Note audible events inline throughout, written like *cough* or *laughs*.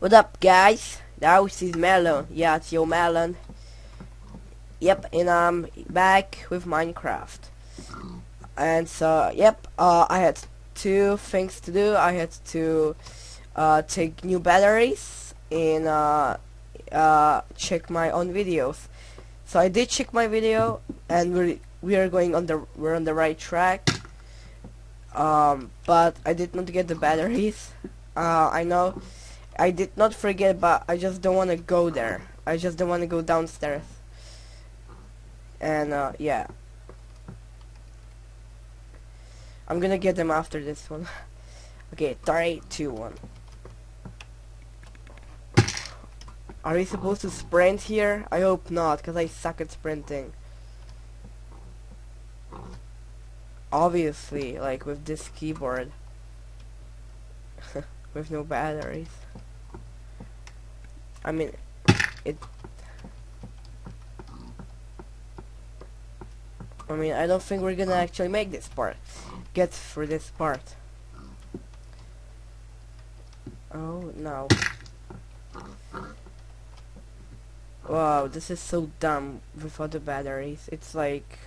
What up, guys? Now this is Melon. Yeah, it's your Melon. Yep, and I'm back with Minecraft. And so, yep, uh, I had two things to do. I had to uh, take new batteries and uh, uh, check my own videos. So I did check my video, and we're we are going on the we're on the right track. Um, but I did not get the batteries. Uh, I know I did not forget, but I just don't want to go there. I just don't want to go downstairs. And uh, yeah. I'm gonna get them after this one. *laughs* okay, three, two, one. Are we supposed to sprint here? I hope not, because I suck at sprinting. Obviously, like with this keyboard. *laughs* with no batteries. I mean, it... I mean, I don't think we're gonna actually make this part. Get for this part. Oh, no. Wow, this is so dumb without the batteries. It's like...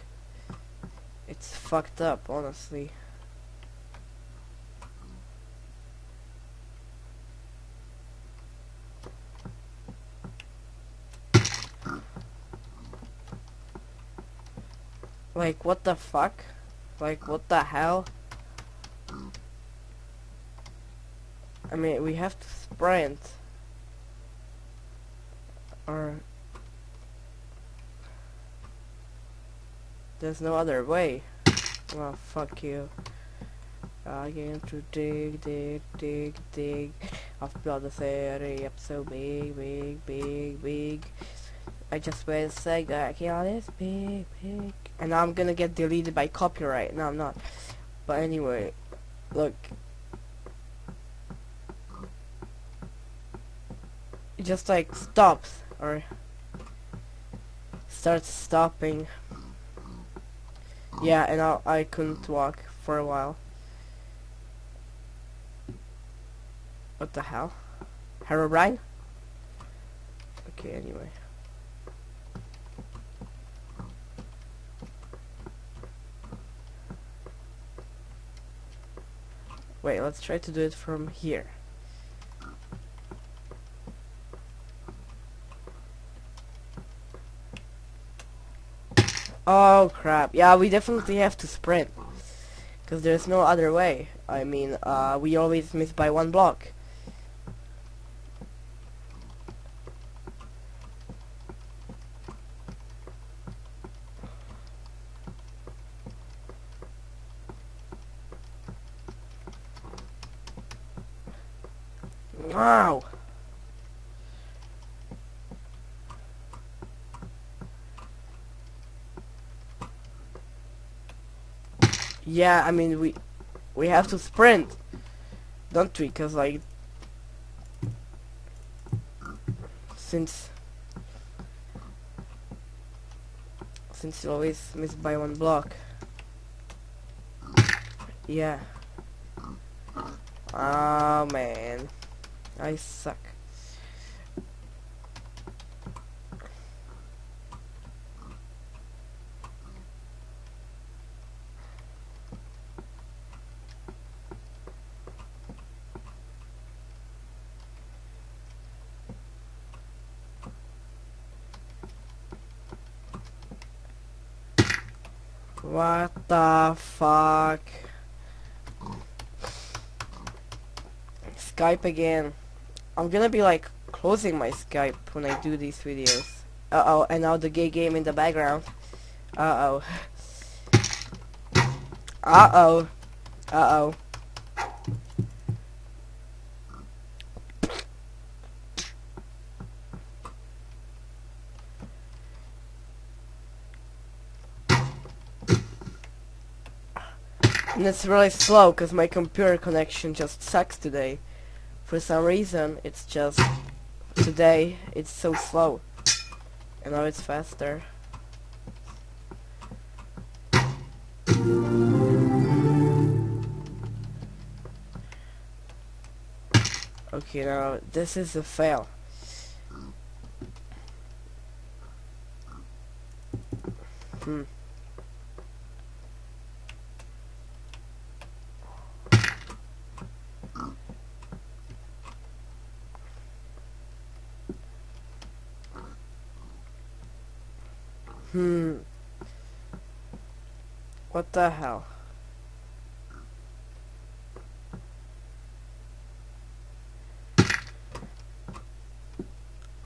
It's fucked up, honestly. Like, what the fuck? Like, what the hell? I mean, we have to sprint. Or... There's no other way. Oh, fuck you. I going to dig, dig, dig, dig. I've built this area up so big, big, big, big. I just went said that yeah, this big, big. And I'm gonna get deleted by copyright. No, I'm not. But anyway, look. It just like stops or starts stopping. Yeah, and I, I couldn't walk for a while. What the hell? Herobrine? Okay, anyway. Wait, let's try to do it from here. Oh crap. Yeah, we definitely have to sprint. Because there's no other way. I mean, uh, we always miss by one block. Wow! Yeah, I mean, we we have to sprint, don't we? Because, like, since since you always miss by one block. Yeah. Oh, man. I suck. What the fuck? Skype again. I'm gonna be like closing my Skype when I do these videos. Uh oh, and now the gay game in the background. Uh *sighs* oh. Uh oh. Uh oh. And it's really slow because my computer connection just sucks today. For some reason, it's just today it's so slow. And now it's faster. Okay, now this is a fail. Hmm. Hmm. What the hell?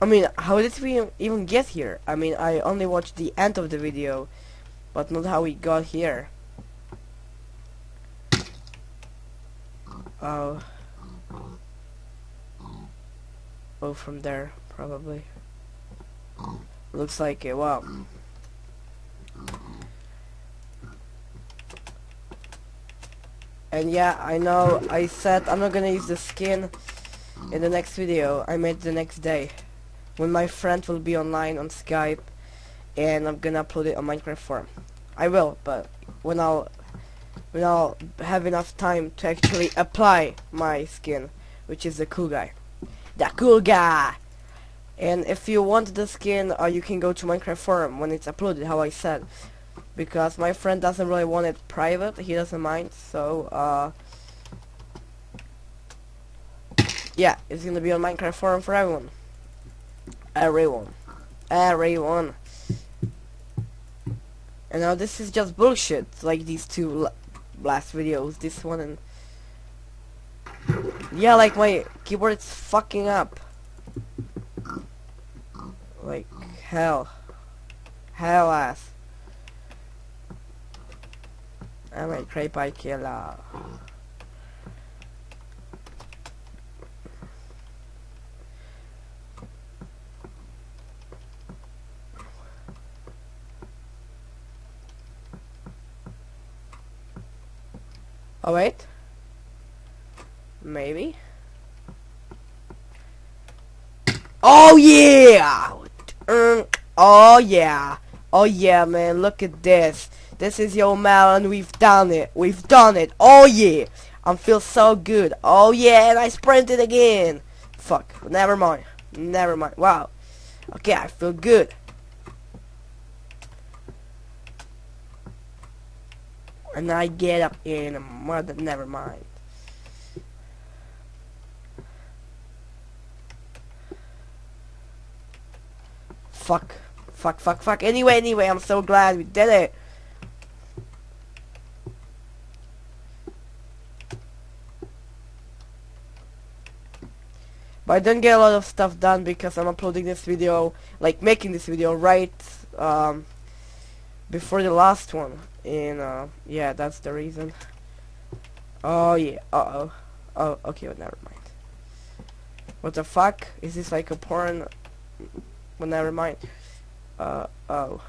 I mean, how did we even get here? I mean, I only watched the end of the video, but not how we got here. Oh. Oh, from there, probably. Looks like it, wow. And yeah, I know I said I'm not gonna use the skin in the next video. I made the next day when my friend will be online on Skype and I'm gonna upload it on Minecraft forum. I will, but when I'll when I'll have enough time to actually apply my skin, which is the cool guy. The cool guy! And if you want the skin, uh, you can go to Minecraft forum when it's uploaded, how I said because my friend doesn't really want it private. He doesn't mind. So uh yeah it's gonna be on Minecraft forum for everyone. Everyone. Everyone. And now this is just bullshit. Like these two last videos this one and yeah like my keyboard is fucking up. Like hell. Hell ass I'm a creeper killer. Oh wait. Maybe. Oh yeah! Mm. oh yeah! Oh yeah man, look at this. This is your melon. We've done it. We've done it. Oh yeah. I feel so good. Oh yeah, and I sprinted again. Fuck. Never mind. Never mind. Wow. Okay, I feel good. And I get up in a mother. Never mind. Fuck. Fuck, fuck, fuck. Anyway, anyway, I'm so glad we did it. But I didn't get a lot of stuff done because I'm uploading this video, like making this video right um, before the last one. And uh, yeah, that's the reason. Oh yeah, uh oh. Oh, okay, well, never mind. What the fuck? Is this like a porn? Well, never mind. Uh, oh.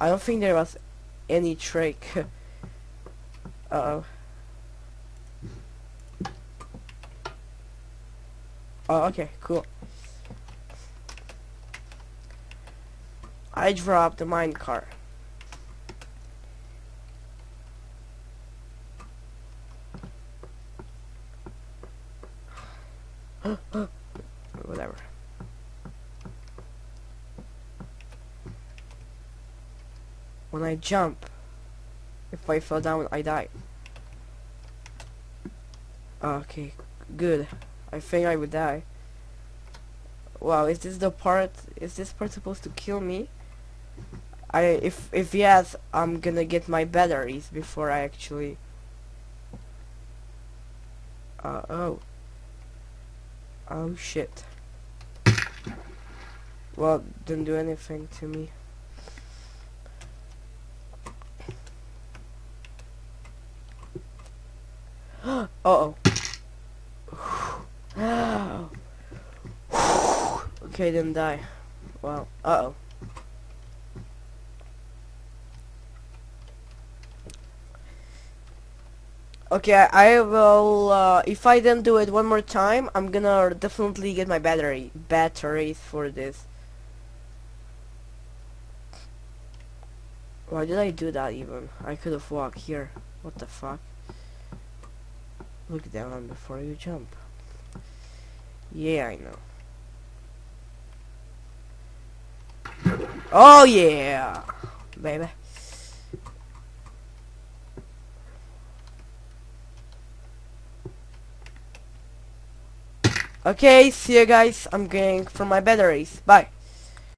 I don't think there was any trick. *laughs* Uh-oh. Oh, okay, cool. I dropped the minecart. *gasps* Whatever. When I jump, if I fell down, I die. Okay, good. I think I would die. Wow, is this the part? Is this part supposed to kill me? I if if yes, I'm gonna get my batteries before I actually. Uh oh. Oh shit. Well, didn't do anything to me. *gasps* uh oh. Okay, didn't die. Wow. Uh oh. Okay, I will, uh, if I don't do it one more time, I'm gonna definitely get my battery, batteries for this. Why did I do that even? I could have walked here. What the fuck? Look down before you jump. Yeah, I know. Oh yeah, baby. Okay, see you guys. I'm going for my batteries. Bye.